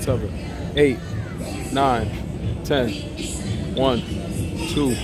Seven, eight, nine, ten, one, two.